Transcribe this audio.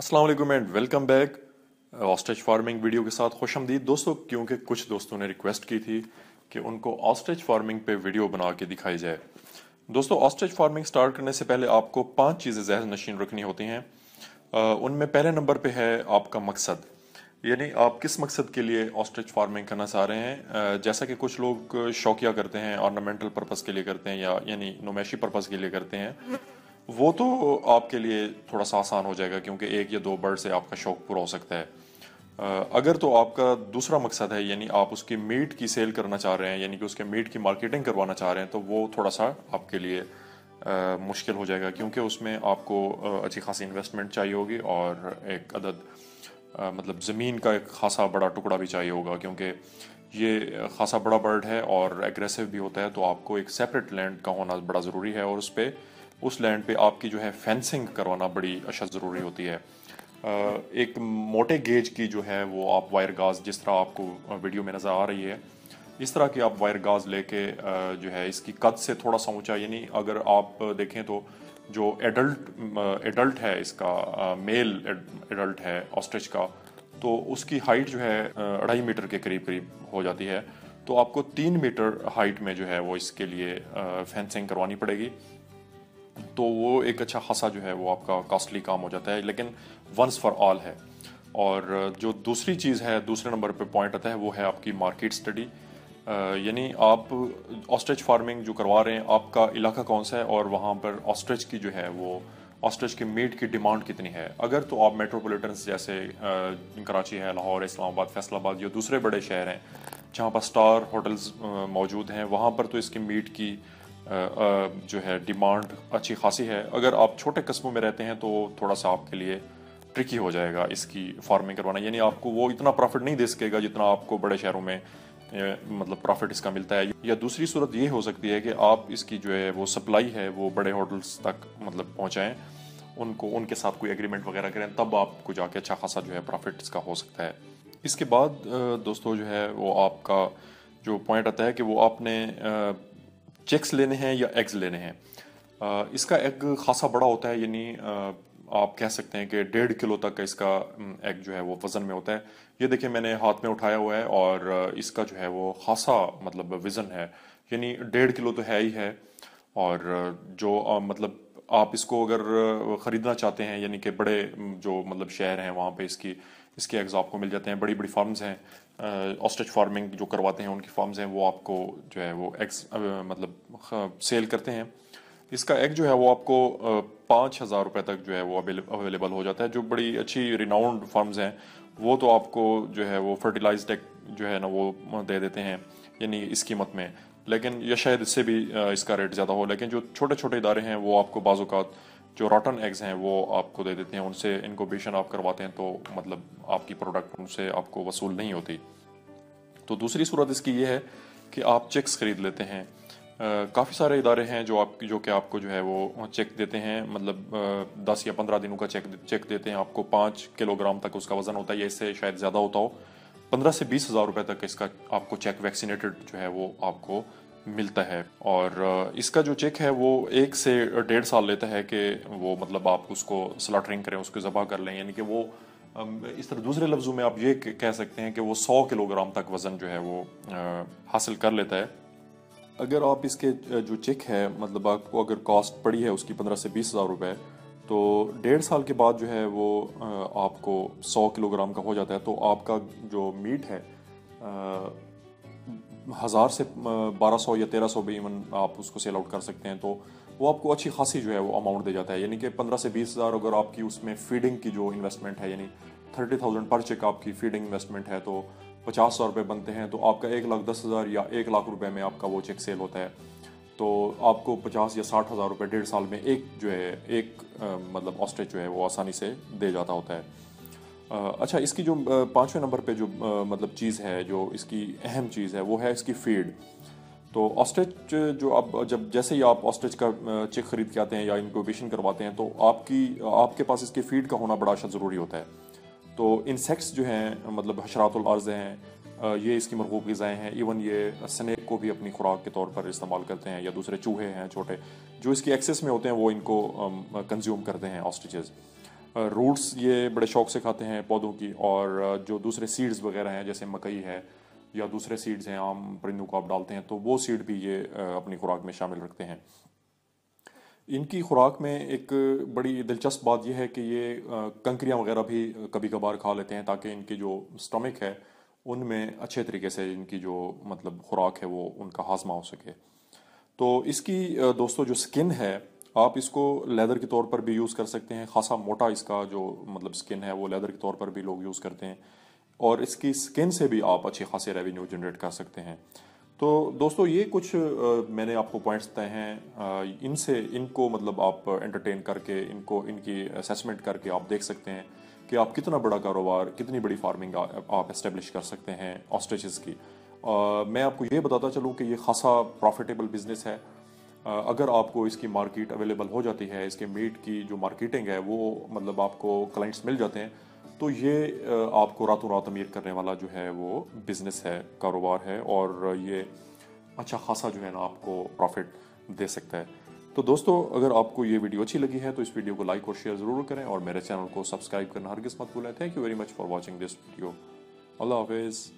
السلام علیکم and welcome back ostrich farming video کے ساتھ خوش آمدید. دوستوں کیونکہ کچھ دوستوں نے ریکویسٹ کی تھی کہ ان کو آسٹریچ فارمنگ پہ ویڈیو بنا کے دکھائی جائے۔ دوستوں آسٹریچ فارمنگ سٹارٹ کرنے سے پہلے آپ کو پانچ چیزیں ذہن نشین رکھنی ہوتی ہیں۔ ان میں پہلے نمبر پہ ہے آپ کا مقصد۔ یعنی آپ کس مقصد کے لیے آسٹریچ فارمنگ کرنا چاہ رہے ہیں؟ جیسا کہ کچھ لوگ شوقیہ کرتے ہیں آرنامنٹل پرپز کے لیے کرتے ہیں یا یعنی نمیشی پرپز کے لیے کرتے ہیں۔ وہ تو آپ کے لیے تھوڑا سا آسان ہو جائے گا کیونکہ ایک یا دو برڈ سے آپ کا شوق پورا ہو سکتا ہے۔ اگر تو آپ کا دوسرا مقصد ہے یعنی آپ اس کی میٹ کی سیل کرنا چاہ رہے ہیں یعنی کہ اس کے میٹ کی مارکیٹنگ کروانا چاہ رہے ہیں، تو وہ تھوڑا سا آپ کے لیے مشکل ہو جائے گا کیونکہ اس میں آپ کو اچھی خاصی انویسٹمنٹ چاہیے ہوگی اور ایک عدد مطلب زمین کا ایک خاصا بڑا ٹکڑا بھی چاہیے ہوگا کیونکہ یہ خاصا بڑا برڈ ہے اور ایگریسو بھی ہوتا ہے، تو آپ کو ایک سیپریٹ لینڈ کا ہونا بڑا ضروری ہے اور اس پہ اس لینڈ پہ آپ کی جو ہے فینسنگ کروانا بڑی اشد ضروری ہوتی ہے۔ ایک موٹے گیج کی جو ہے وہ آپ وائر گاز جس طرح آپ کو ویڈیو میں نظر آ رہی ہے، اس طرح کی آپ وائر گاز لے کے جو ہے اس کی قد سے تھوڑا سا اونچا یعنی اگر آپ دیکھیں تو جو ایڈلٹ ایڈلٹ ہے اس کا میل ایڈلٹ ہے آسٹرچ کا، تو اس کی ہائٹ جو ہے اڑھائی میٹر کے قریب قریب ہو جاتی ہے۔ تو آپ کو تین میٹر ہائٹ میں جو ہے وہ اس کے لیے فینسنگ کروانی پڑے گی۔ تو وہ ایک اچھا خاصا جو ہے وہ آپ کا کاسٹلی کام ہو جاتا ہے، لیکن ونس فار آل ہے۔ اور جو دوسری چیز ہے، دوسرے نمبر پہ پوائنٹ آتا ہے، وہ ہے آپ کی مارکیٹ اسٹڈی یعنی آپ آسٹریچ فارمنگ جو کروا رہے ہیں، آپ کا علاقہ کون سا ہے؟ اور وہاں پر آسٹریچ کی جو ہے وہ آسٹریچ کی میٹ کی ڈیمانڈ کتنی ہے؟ اگر تو آپ میٹروپولیٹنس جیسے کراچی ہے، لاہور، اسلام آباد، فیصل آباد یا دوسرے بڑے شہر ہیں، جہاں پر سٹار ہوٹلز موجود ہیں، وہاں پر تو اس کی میٹ کی جو ہے ڈیمانڈ اچھی خاصی ہے۔ اگر آپ چھوٹے قسموں میں رہتے ہیں تو تھوڑا سا آپ کے لیے ٹرکی ہو جائے گا اس کی فارمنگ کروانا۔ یعنی آپ کو وہ اتنا پروفٹ نہیں دے سکے گا جتنا آپ کو بڑے شہروں میں مطلب پروفٹ اس کا ملتا ہے۔ یا دوسری صورت یہ ہو سکتی ہے کہ آپ اس کی جو ہے وہ سپلائی ہے، وہ بڑے ہوٹلس تک مطلب پہنچائیں، ان کو، ان کے ساتھ کوئی ایگریمنٹ وغیرہ کریں، تب آپ کو جا کے اچھا خاصا جو ہے پروفٹ اس کا ہو سکتا ہے۔ اس کے بعد دوستو جو ہے وہ آپ کا جو پوائنٹ آتا ہے کہ وہ آپ نے چیکس لینے ہیں یا ایگز لینے ہیں؟ اس کا ایگ خاصا بڑا ہوتا ہے یعنی آپ کہہ سکتے ہیں کہ ڈیڑھ کلو تک اس کا ایگ جو ہے وہ وزن میں ہوتا ہے۔ یہ دیکھیں، میں نے ہاتھ میں اٹھایا ہوا ہے اور اس کا جو ہے وہ خاصا مطلب وزن ہے۔ یعنی ڈیڑھ کلو تو ہے ہی ہے۔ اور جو مطلب آپ اس کو اگر خریدنا چاہتے ہیں یعنی کہ بڑے جو مطلب شہر ہیں، وہاں پہ اس کی، اس کے ایگز آپ کو مل جاتے ہیں، بڑی بڑی فارمز ہیں آسٹریچ فارمنگ جو کرواتے ہیں، ان کی فارمز ہیں، وہ آپ کو جو ہے وہ ایگز مطلب سیل کرتے ہیں۔ اس کا ایگ جو ہے وہ آپ کو پانچ ہزار روپے تک جو ہے وہ اویلیبل ہو جاتا ہے، جو بڑی اچھی ریناؤنڈ فارمز ہیں۔ وہ تو آپ کو جو ہے وہ فرٹیلائزڈ ایگ جو ہے نا وہ دے دیتے ہیں یعنی اس قیمت میں۔ لیکن یا شاید اس سے بھی اس کا ریٹ زیادہ ہو، لیکن جو چھوٹے چھوٹے ادارے ہیں، وہ آپ کو بعض اوقات جو راٹن ایگز ہیں، وہ آپ کو دے دیتے ہیں، ان سے انکوبیشن آپ کرواتے ہیں تو مطلب آپ کی پروڈکٹ ان سے آپ کو وصول نہیں ہوتی۔ تو دوسری صورت اس کی یہ ہے کہ آپ چیکس خرید لیتے ہیں۔ کافی سارے ادارے ہیں جو آپ، جو کہ آپ کو جو ہے وہ چیک دیتے ہیں مطلب دس یا پندرہ دنوں کا چیک چیک دیتے ہیں، آپ کو پانچ کلو گرام تک اس کا وزن ہوتا ہے یا اس سے شاید زیادہ ہوتا ہو۔ پندرہ سے بیس ہزار روپے تک اس کا آپ کو چیک ویکسینیٹڈ جو ہے وہ آپ کو ملتا ہے۔ اور اس کا جو چیک ہے وہ ایک سے ڈیڑھ سال لیتا ہے کہ وہ مطلب آپ اس کو سلاٹرنگ کریں، اس کو ذبح کر لیں۔ یعنی کہ وہ اس طرح دوسرے لفظوں میں آپ یہ کہہ سکتے ہیں کہ وہ سو کلو گرام تک وزن جو ہے وہ حاصل کر لیتا ہے۔ اگر آپ اس کے جو چیک ہے مطلب آپ کو اگر کاسٹ پڑی ہے اس کی پندرہ سے بیس ہزار روپے تو ڈیڑھ سال کے بعد جو ہے وہ آپ کو سو کلو گرام کا ہو جاتا ہے۔ تو آپ کا جو میٹ ہے ہزار سے بارہ سو یا تیرہ سو بھی ایون آپ اس کو سیل آؤٹ کر سکتے ہیں۔ تو وہ آپ کو اچھی خاصی جو ہے وہ اماؤنٹ دے جاتا ہے۔ یعنی کہ پندرہ سے بیس ہزار اگر آپ کی اس میں فیڈنگ کی جو انویسٹمنٹ ہے یعنی تھرٹی تھاؤزینڈ پر چیک آپ کی فیڈنگ انویسٹمنٹ ہے، تو پچاس ہزار روپے بنتے ہیں۔ تو آپ کا ایک لاکھ دس ہزار یا ایک لاکھ روپے میں آپ کا وہ چیک سیل ہوتا ہے۔ تو آپ کو پچاس یا ساٹھ ہزار روپے ڈیڑھ سال میں ایک جو ہے، ایک مطلب آسٹریچ جو ہے وہ آسانی سے دے جاتا ہوتا ہے۔ اچھا اس کی جو پانچویں نمبر پہ جو مطلب چیز ہے، جو اس کی اہم چیز ہے، وہ ہے اس کی فیڈ۔ تو آسٹریچ جو اب جب جیسے ہی آپ آسٹریچ کا چیک خرید کے آتے ہیں یا انکوبیشن کرواتے ہیں، تو آپ کی، آپ کے پاس اس کی فیڈ کا ہونا بڑا اشد ضروری ہوتا ہے۔ تو انسیکٹس جو ہیں مطلب حشرات العرض ہیں یہ اس کی مرغوب غذائیں ہیں ایون یہ سنیک کو بھی اپنی خوراک کے طور پر استعمال کرتے ہیں یا دوسرے چوہے ہیں، چھوٹے، جو اس کی ایکسیس میں ہوتے ہیں، وہ ان کو کنزیوم کرتے ہیں آسٹریچز روٹس یہ بڑے شوق سے کھاتے ہیں پودوں کی، اور جو دوسرے سیڈز وغیرہ ہیں، جیسے مکئی ہے یا دوسرے سیڈز ہیں، عام پرندوں کو آپ ڈالتے ہیں، تو وہ سیڈ بھی یہ اپنی خوراک میں شامل رکھتے ہیں. ان کی خوراک میں ایک بڑی دلچسپ بات یہ ہے کہ یہ کنکریاں وغیرہ بھی کبھی کبھار کھا لیتے ہیں تاکہ ان کی جو سٹمک ہے ان میں اچھے طریقے سے ان کی جو مطلب خوراک ہے وہ ان کا ہاضمہ ہو سکے۔ تو اس کی دوستو، جو سکن ہے، آپ اس کو لیدر کے طور پر بھی یوز کر سکتے ہیں۔ خاصا موٹا اس کا جو مطلب سکن ہے، وہ لیدر کے طور پر بھی لوگ یوز کرتے ہیں۔ اور اس کی سکن سے بھی آپ اچھے خاصے ریونیو جنریٹ کر سکتے ہیں۔ تو دوستو، یہ کچھ میں نے آپ کو پوائنٹس بتائے ہیں۔ ان سے، ان کو مطلب آپ انٹرٹین کر کے، ان کو، ان کی اسیسمنٹ کر کے آپ دیکھ سکتے ہیں کہ آپ کتنا بڑا کاروبار، کتنی بڑی فارمنگ آپ اسٹیبلش کر سکتے ہیں آسٹریچز کی۔ میں آپ کو یہ بتاتا چلوں کہ یہ خاصا پروفیٹیبل بزنس ہے۔ اگر آپ کو اس کی مارکیٹ اویلیبل ہو جاتی ہے، اس کے میٹ کی جو مارکیٹنگ ہے، وہ مطلب آپ کو کلائنٹس مل جاتے ہیں۔ تو یہ آپ کو راتوں رات امیر کرنے والا جو ہے وہ بزنس ہے، کاروبار ہے، اور یہ اچھا خاصا جو ہے نا آپ کو پروفٹ دے سکتا ہے۔ تو دوستو، اگر آپ کو یہ ویڈیو اچھی لگی ہے تو اس ویڈیو کو لائک اور شیئر ضرور کریں، اور میرے چینل کو سبسکرائب کرنا ہر قسمت بھولیں۔ Thank you very much for watching this video اللہ حافظ۔